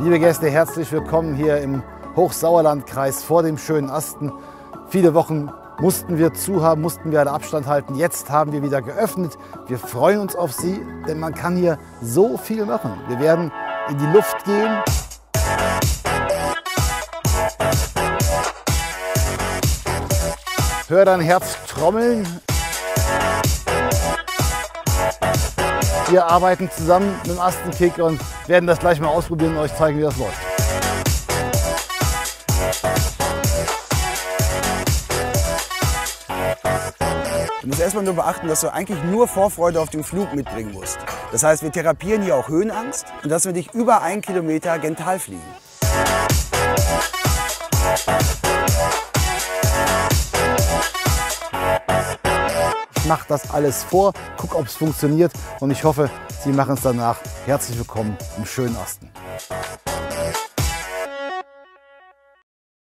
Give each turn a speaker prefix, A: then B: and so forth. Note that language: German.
A: Liebe Gäste, herzlich willkommen hier im Hochsauerlandkreis vor dem schönen Asten. Viele Wochen mussten wir zu haben, mussten wir einen Abstand halten. Jetzt haben wir wieder geöffnet. Wir freuen uns auf Sie, denn man kann hier so viel machen. Wir werden in die Luft gehen. Hör dein Herz trommeln. Wir arbeiten zusammen mit dem Astenkick und werden das gleich mal ausprobieren und euch zeigen, wie das läuft.
B: Du musst erstmal nur beachten, dass du eigentlich nur Vorfreude auf den Flug mitbringen musst. Das heißt, wir therapieren hier auch Höhenangst und dass wir dich über einen Kilometer gental fliegen.
A: Mache das alles vor, gucke, ob es funktioniert und ich hoffe, Sie machen es danach. Herzlich willkommen im schönen Asten.